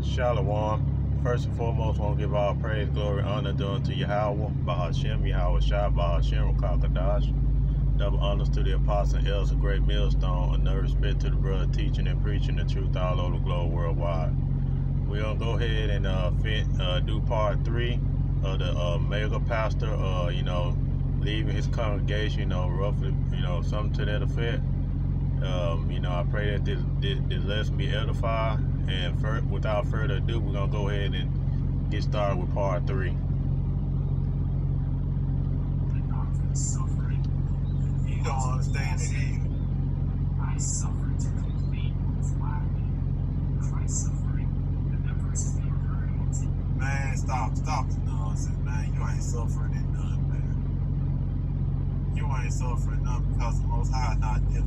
Shalom. First and foremost, I want to give all praise, glory, honor due unto Yahweh, Bahashem, Yahweh Shah, Bahashem, Rakakadash. Double honors to the apostle elders of Great Millstone, and no respect to the brother teaching and preaching the truth all over the globe worldwide. We're going to go ahead and uh, fit, uh, do part three of the uh, mega pastor, uh, you know, leaving his congregation, you know, roughly, you know, something to that effect. Um, you know, I pray that this, this, this lesson be edified. And for, without further ado, we're going to go ahead and get started with part three. Suffering. Man, stop, stop nonsense, man. You ain't suffering man. You ain't suffering because the Most High not you.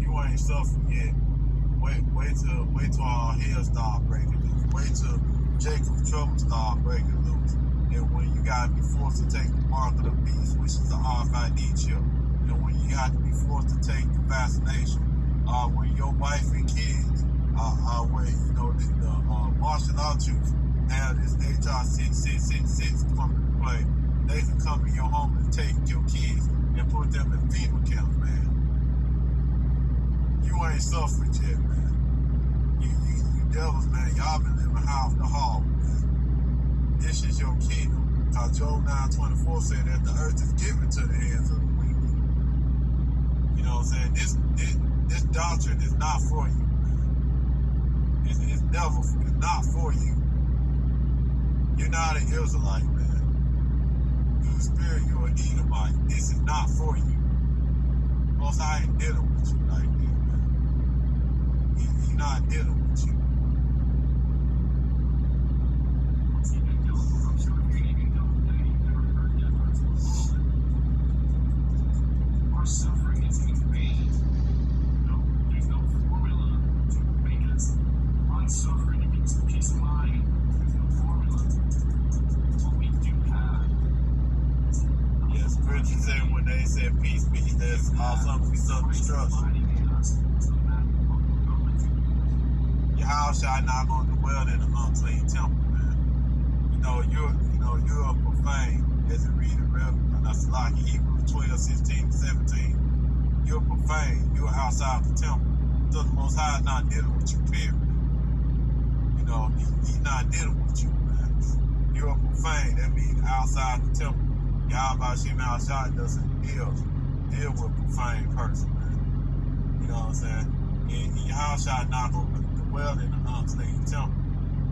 You ain't suffering yet. Wait, wait till, wait till all hell start breaking loose. Wait till Jacob's trouble start breaking loose. And when you gotta be forced to take the mark of the beast, which is the RFID chip, and when you have to be forced to take the vaccination, uh, when your wife and kids, uh, uh, when you know the, the uh, martial law troops have this HR 6666 come into play, they can come in your home and take your kids and put them in FEMA camps, man. You ain't suffering yet, man. You, you, you devils, man. Y'all been living high off the hog, man. This is your kingdom. Cause Job 924 said that the earth is given to the hands of the wicked. You know what I'm saying? This this, this doctrine is not for you, man. It's, it's never it's not for you. You're not an Israelite, man. You're a spirit, you're an Edomite. This is not for you. Most I ain't dealing with you like that, man. He, he not dealing not go to dwell in the um, unclean temple, man. You know, you're you know, you're a profane, as it read in Rev that's like Hebrews 12, 16, 17. You're profane, you're outside the temple. So the most high is not dealing with you, period. You know, he, he's not dealing with you, man. You're profane, that means outside the temple. Yahweh Shem outside doesn't deal deal with profane person, man. You know what I'm saying? And, and house shall not go to dwell in the unclean temple.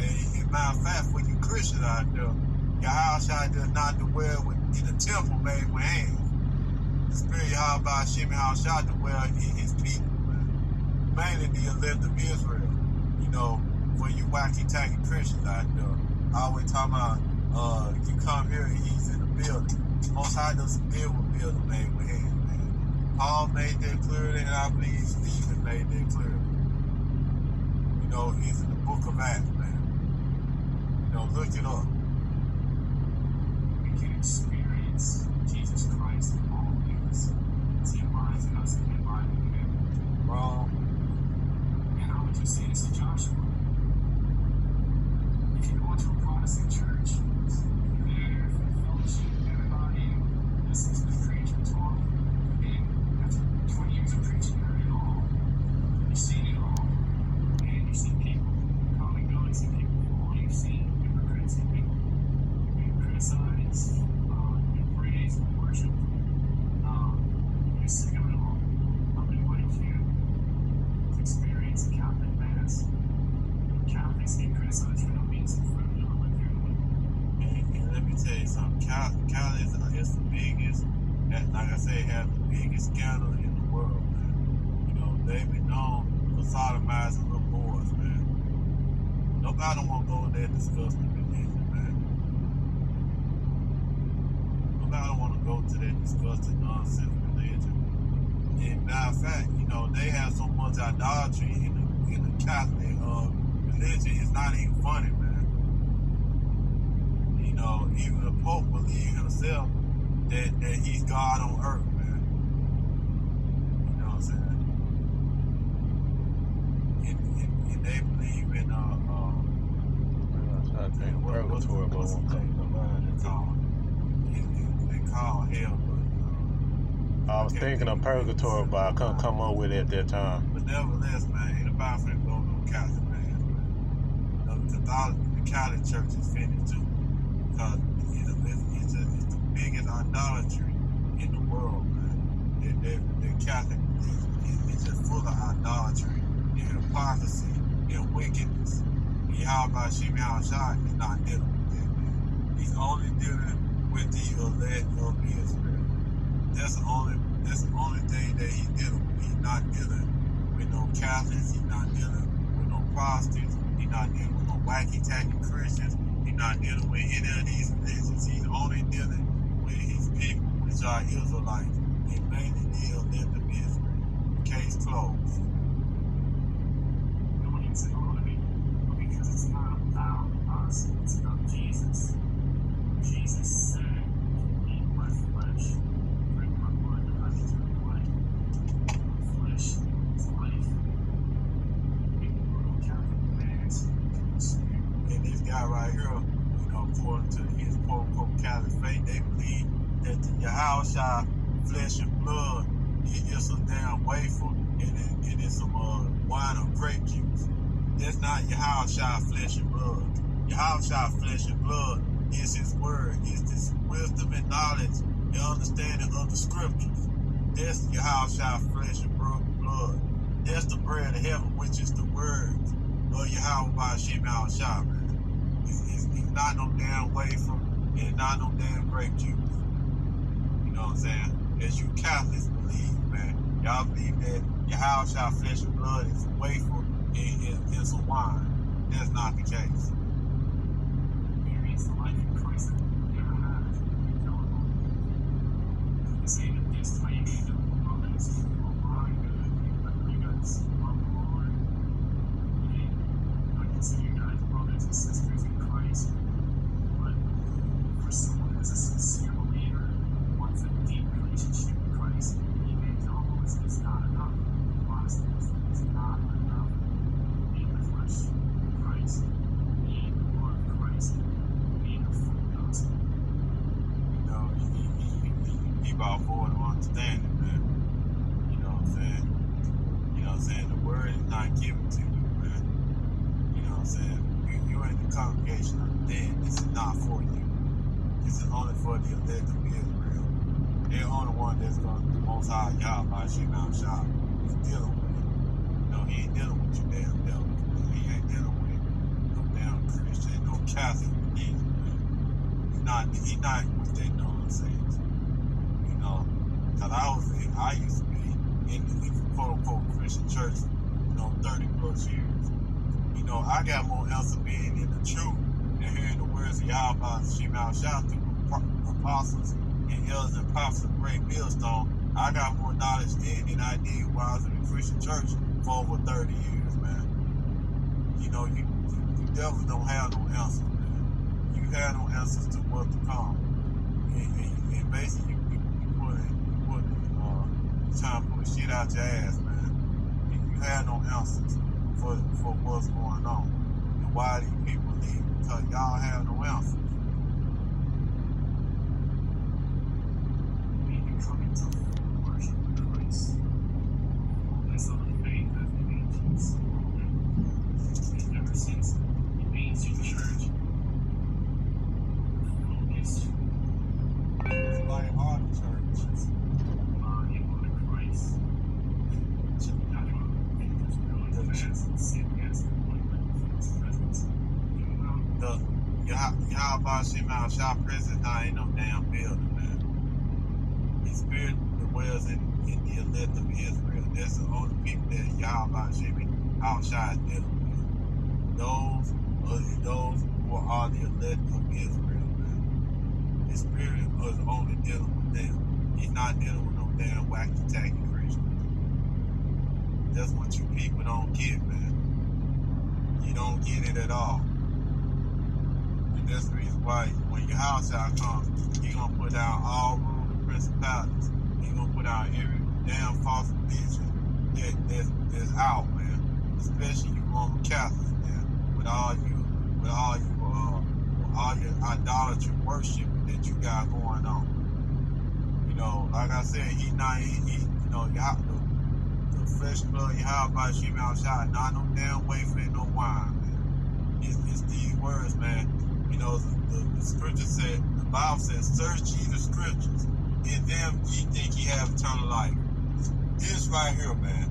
And, and matter of fact, for you Christians out there, your does not dwell with, in the temple made with hands. The spirit Yahweh Shem house shall dwell in his people, man. Mainly the elect of Israel. You know, for you wacky tacky Christians out there. Always talk about uh you come here and he's in the building. Most High doesn't deal with building made with hands, man. Paul made that clearly, and I believe Stephen made that clearly. Know, he's in the book of Acts, man. You know, look it up. we can experience Jesus Christ in all things as he abides in us and we abide in him. Wrong. And how would you say this to Joshua? If you go into a Protestant church, you're there for the fellowship, everybody, and listen to the preacher talk, and after 20 years of preaching, you heard it all. You've seen it all. And you see people come and go, you see people fall, you've seen hypocrites and people being criticized, uh, and praised and worshiped. Um, you're sick of it all. I've been waiting for you to experience a Catholic Mass. Catholics get criticized for not being so friendly or like they're doing. And, and let me tell you something. Cal, Cal is, is the biggest, and like I said, have the biggest scandal in the world, man. You know, they've been known for sodomizing little boys, man. Nobody want to go in there and discuss the religion, man. Nobody want to go to that disgusting nonsense religion. And matter of fact, you know, they have so much idolatry in the, in the Catholic uh, religion, it's not even funny, man. Even the Pope believe himself that, that he's God on earth, man. You know what I'm saying? And, and, and they believe in uh, uh, purgatory, but What's the one thing thing. they call it? It- it- They call hell, but I was thinking of purgatory, but I couldn't come up with it at that time. But nevertheless, man, ain't nobody finna go no Catholic man. man. The Catholic, the Catholic Church is finished too, because it's, it's, it's, a, it's the biggest idolatry in the world, man. The, the, the Catholic is, just full of idolatry and hypocrisy and wickedness. Yahweh Shem Shai is not dealing with that, man. He's only dealing with the elect of Israel. That's the only that's the only thing that he's dealing with. He's not dealing with no Catholics, he's not dealing with no Protestants, he's not dealing with no wacky tacky Christians, not dealing with any of these religions. He's only dealing with his people, which are Israelites, and mainly the elect of Israel. Case closed. Because it's not about us, it's Jesus. Jesus said, Eat my flesh, drink my blood, and have eternal life. My flesh is life. People who don't count the commands to the spirit. And this guy right here, you know, according to his quote unquote Catholic faith, they believe that the Yahushua flesh and blood it is damn wafer and, it, and it's some uh, wine or grape juice. That's not your house. Yahushua flesh and blood. Your house. Yahushua flesh and blood is his word, is this wisdom and knowledge and understanding of the scriptures. That's Yahushua flesh and blood. That's the bread of heaven, which is the words of Yahweh by Shem Shah, man. It's, it's, it's not no damn wafer and not no damn grape juice. You know what I'm saying? As you Catholics believe. Y'all believe that Yahweh flesh and blood is a wafer and, and, and some wine. That's not the case. There is life in Christ never had. We don't know. They say that this time you know God is oh my good, you guys love the Lord. And I consider you guys brothers and sisters in Christ. But for someone who's a sincere believer, who wants a deep relationship with Christ, evangelicalism is not enough. Protestantism is not enough. Being the flesh of Christ, being the blood of Christ, being the full gospel. You know, he, he, he, about forward of understanding, man. You know what I'm saying? You know what I'm saying? The word is not given to you, man. You know what I'm saying? You, you're in the congregation of the dead. This is not for you. This is only for the elect of Israel. They're the only one that's going to, the most high Yahweh, Shemam Shah, is dealing with. You know, he ain't dealing with you damn devils, man. He ain't dealing with no damn Christian, no Catholic religion, man. He's not, he's not with that nonsense. You know, cause I was, in, I used to be in the quote unquote Christian church, you know, 30 plus years. You know, I got more of being in the truth and hearing the words of Yahweh Shemal Shah through the apostles and elders and prophets of great millstone. I got more knowledge then than I did while I was in the Christian church for over 30 years, man. You know, you, you, you devils don't have no answers, man. You have no answers to what to come. And, and, and basically, you, you, you put it, you put it, uh, you trying to the shit out your ass, man. You, you have no answers for, for what's going on. And why these people leave? Because y'all have no answers. We Yah- Yahweh Shemal Shah prison now ain't no damn building, man. His spirit dwells in, in the elect of Israel. That's the only people that Yahweh Shemal Shah is dealing with. Those are those who are the elect of Israel, man. His spirit is only dealing with them. He's not dealing with no damn wacky tacky Christians. That's what you people don't get, man. You don't get it at all. That's the reason why when your house out comes, he gonna put down all rule and principalities. He gonna put down every damn false religion that that's, that's out, man. Especially you Roman Catholics, man. With all you, with all you, uh, with all your idolatry worship that you got going on. You know, like I said, he not he, he you know, y'all the, the flesh and blood, how about you outside, not no damn wafer and no wine, man. It's, it's these words, man. You know, the, the, the scripture said, the Bible says, search ye the scriptures. In them ye think ye have eternal life. This right here, man.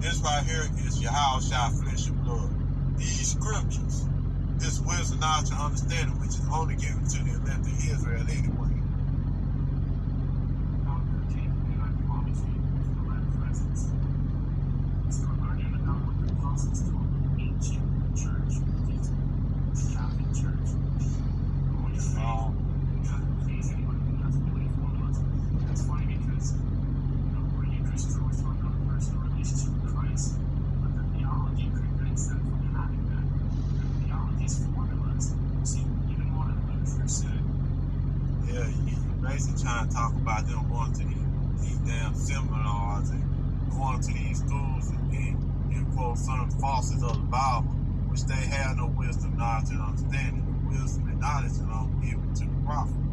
This right here is Yahushua flesh and blood. These scriptures, this wisdom, knowledge, and understanding, which is only given to the elect of Israel anyway. Promise you, the red presence. So learning about what the apostles taught, ancient church, the Catholic Church. Going to faith, Um, God, please anyone who has belief formulas. It's funny because you know, where you Christians always talk about a personal relationship with Christ, but the theology prevents them from having that. The theology's formulas. See, even Martin Luther said, Yeah, you, you basically trying to talk about them going to these, these damn seminars and going to these schools and then you some falses of the Bible, which they have no wisdom, knowledge, and understanding. The wisdom and knowledge is only given to the prophet.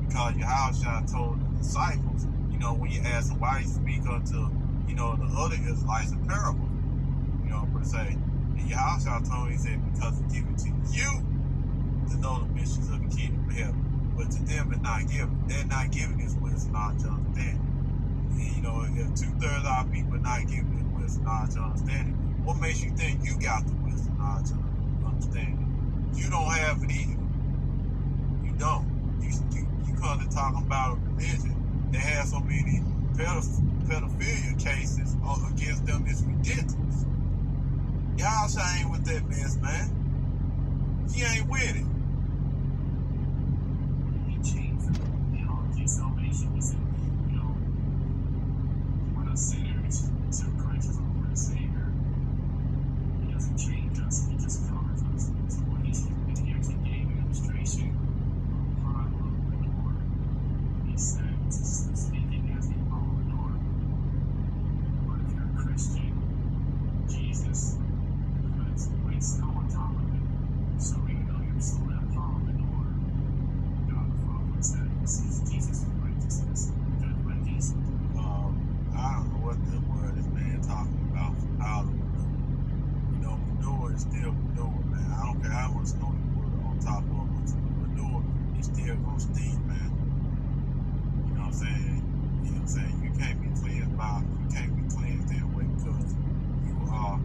Because Yahushua told the disciples, you know, when you ask them why he speak unto, you know, the other Israelites in parables, you know, per se. And Yahushua told him, he said, because it's given to you to know the missions of the kingdom of heaven but to them it's not given. They're not giving this wisdom, knowledge, and understanding. And, you know, if two thirds of our people are not giving this wisdom, knowledge, and understanding, what makes you think you got the wisdom, knowledge, and understanding? You don't have it either. You don't. You you, you come to talking about a religion that has so many pedoph- pedophilia cases against them It's ridiculous. Y'all ain't with that mess, man. He ain't with it. salvation. He said, Still gonna stink, man. You know what I'm saying? You know what I'm saying? You can't be cleansed by you can't be cleansed that way because you are,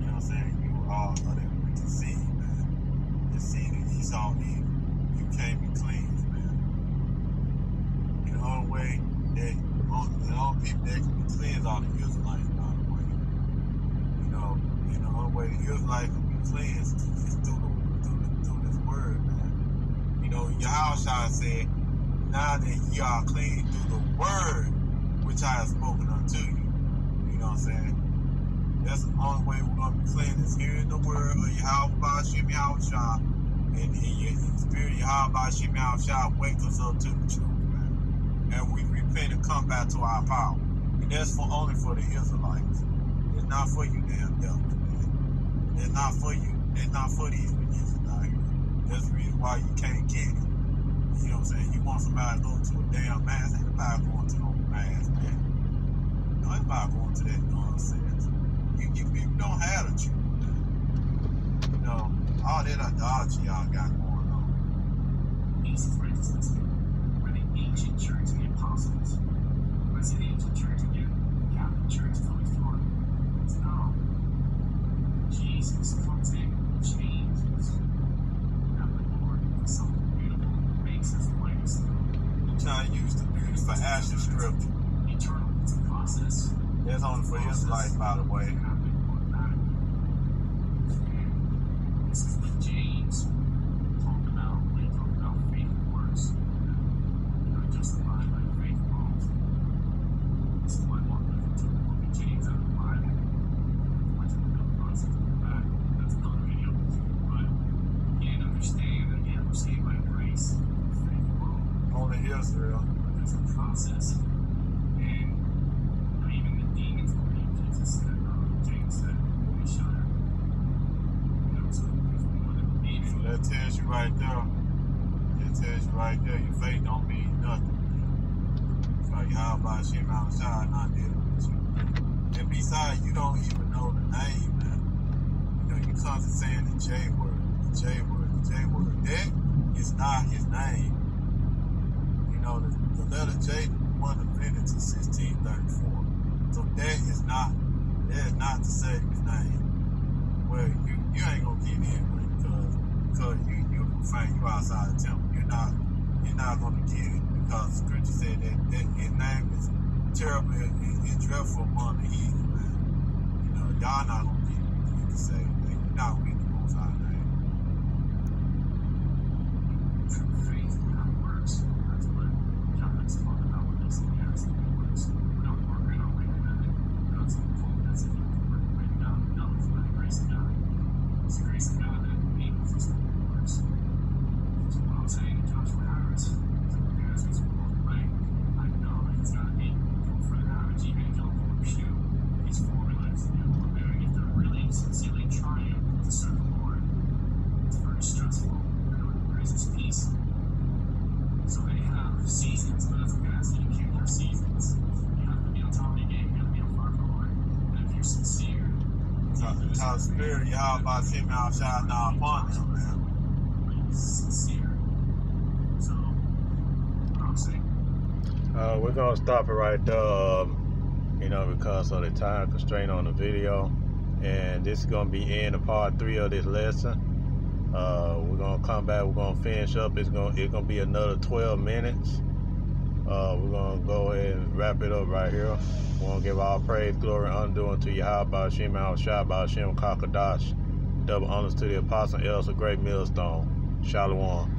you know what I'm saying, you are of that wicked seed, man. The seed of Esau Eve. You can't be cleansed, man. And the only way that the only people that can be cleansed are the Israelites, by the way. You know, and the only way the Israelites can be cleansed is through the through, the, through this word, man. Know, Yahushua said, Now that ye are clean through the word which I have spoken unto you. You know what I'm saying? That's the only way we're gonna be clean is hearing the word of Yahweh Bashim Yahushua and in your spirit Yahweh Bashim Yahushua wake us up to the truth, man and we repent and come back to our power. And that's for only for the Israelites. It's not for you damn devils, man. It's not for you. It's not for these here. That's the reason why you can't get it. You know what I'm saying? You want somebody to go to a damn mass, ain't nobody going to no mass, man. No, nobody going to that nonsense. You, you people don't have the truth. You know, all that idolatry y'all got going on. Jesus' righteousness were the ancient church and the apostles. When I say the ancient church again, Catholic Church always taught. It's no. Jesus comes in, changes. That the Lord does something beautiful, makes us white as snow. You trying to use the beauty for ashes scripture. It's a process. That's only for Israelites, by the way. This is what James talked about when he talked about faith works. You know, justified by faith alone. This is why Martin Luther took the book of James out of the Bible. Went to the middle process of the back. That's another video. But he didn't understand that again, we're saved by grace, faith alone. Only Israel. There's a process. And you know, even the demons believe Jesus said, uh, James said, we shudder. You know, so there's more than So believing. that tells you right there tells you right there, your faith don't mean nothing. So about Shem outside not dealing with you? And besides, you don't even know the name, man. You know, you constantly saying the J word, the J word, the J word. That is not his name. You know, the, the letter J wasn't invented until 1634. So that is not, that is not the Savior's name. Well, you, you ain't gonna get in with it because, because you, you profane, you outside the temple. You're not, you're not gonna get it because scripture said that, that his name is terrible and, dreadful among the heathen, man. You know, y'all not gonna get, get the same thing. You're not with the most high name. True faith without works. That's what John is talking about when he's saying yes, it works. Without work, I don't wait a minute. God's fault. That's it. Work with God. No, it's by the grace of God. It's the grace of God that enables us to do works. So what I'm saying to Joshua Harris is that as he's walking away, I know that it's not me. For the average evangelical pew, these formulas, you know, we're doing if they're really sincerely trying to serve the Lord. It's very stressful. You know, it raises peace. So they have seasons, but that's okay. So you can't have seasons. You have to be on top of your game. You have to be on fire for the Lord. And if you're sincere, Because the spirit, y'all about Shem outside now upon him, man. sincere. So, what I'm saying, Uh, we're gonna stop it right there, um, you know, because of the time constraint on the video. And this is gonna be in the part three of this lesson. Uh, we're gonna come back. We're gonna finish up. It's gonna it's gonna be another 12 minutes. Uh, we're gonna go ahead and wrap it up right here. We're gonna give all praise, glory, and honor unto Yahweh, Shem, Al Shah, Shem, Kakadash. Double honors to the apostle, Elsa, great millstone. Shalom.